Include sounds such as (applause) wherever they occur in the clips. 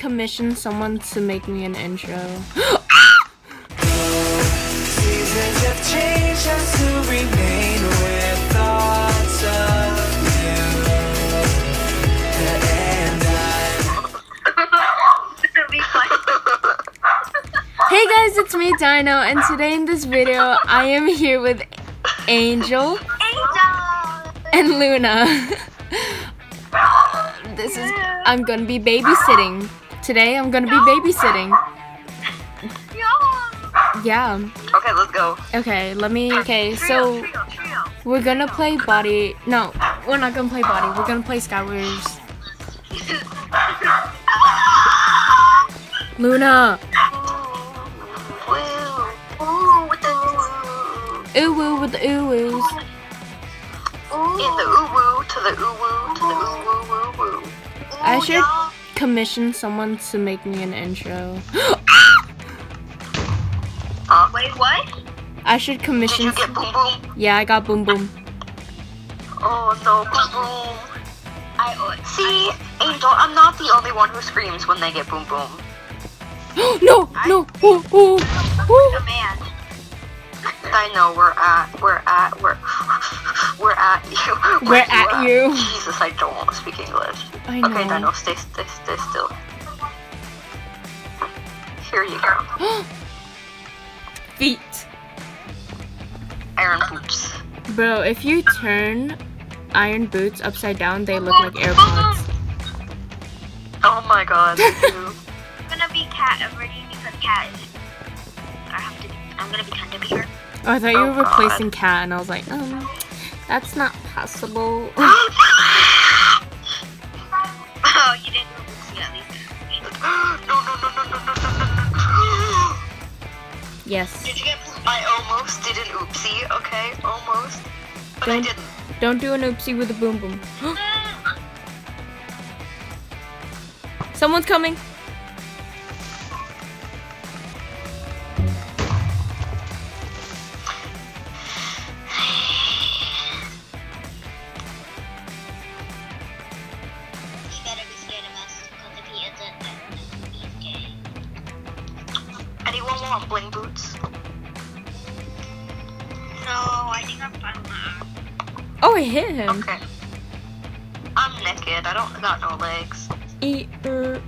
commission someone to make me an intro. Seasons have changed us to remain with thoughts of you. And I'm It'll be fun. hey guys, it's me Dino, and today in this video, I am here with Angel Angel! and Luna. (laughs) this is I'm gonna be babysitting. Today I'm gonna be babysitting. Yeah! Yeah. Okay, let's go. Okay, let me okay, so we're gonna play body no, we're not gonna play body, we're gonna play Skywars. (laughs) Luna! Ooh, Ooh woo with the ooh woos. in the ooh woo to the ooh woo to the ooh woo woo woo. I yeah. Commission someone to make me an intro. Huh? (gasps) Wait, what? I should Did commission you get boom boom? Yeah, I got boom boom. Oh no, boom boom. I oh, See, Angel, I'm not the only one who screams when they get boom boom. (gasps) no, no, ooh, ooh, ooh. the man. I know we're at, we're at, we're, (laughs) we're at you. (laughs) We're at you. Jesus, I don't want to speak English. I Okay, know. Dino, stay, stay, stay still. Here you go. (gasps) Feet. Iron boots. Bro, if you turn iron boots upside down, they look like AirPods. Oh my god. (laughs) I'm gonna be cat already because cat is. I have to. Be, I'm gonna pretend to be her. Oh, I thought you Oh, were God. replacing cat, and I was like, um, that's not possible. (gasps) (laughs) yes. Did you get? I almost did an oopsie. Okay, almost, but don't, I didn't. Don't do an oopsie with a boom boom. (gasps) (gasps) Someone's coming. Anyone want bling boots? No, I think I'm fine Oh, I hit him. Okay. I'm naked. I don't got no legs. E er,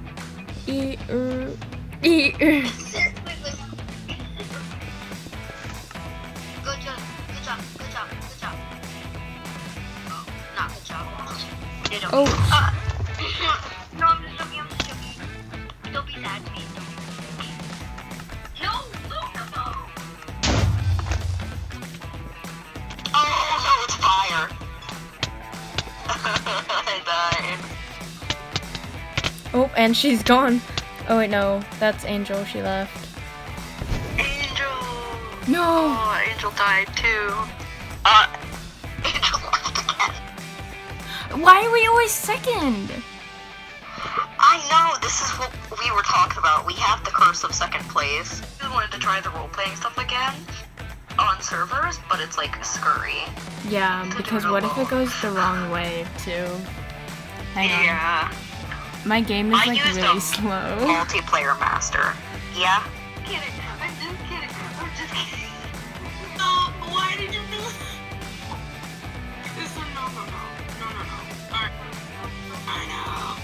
e er, e er. Good job, good job, good job, good job. Oh, not good job. Oh, Uh, oh, and she's gone. Oh wait, no, that's Angel. She left. Angel. No. Oh, Angel died too. Uh, Angel left again. Why are we always second? I know, this is what we were talking about. We have the curse of second place. We wanted to try the role playing stuff again on servers, but it's like scurry. Yeah, because what if it goes the wrong way too? Hang on. Yeah. My game is I like used really a slow. Multiplayer master. Yeah. Kidding. I'm just kidding. I'm just kidding. No, why did you do this? This one, no, no, no. No, no, no. Alright. I know.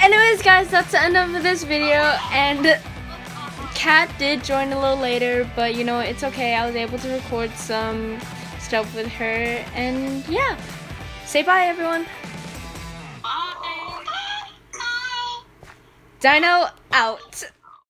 Anyways, guys, that's the end of this video, and Cat did join a little later, but you know it's okay. I was able to record some stuff with her, and yeah. Say bye, everyone. Dino out.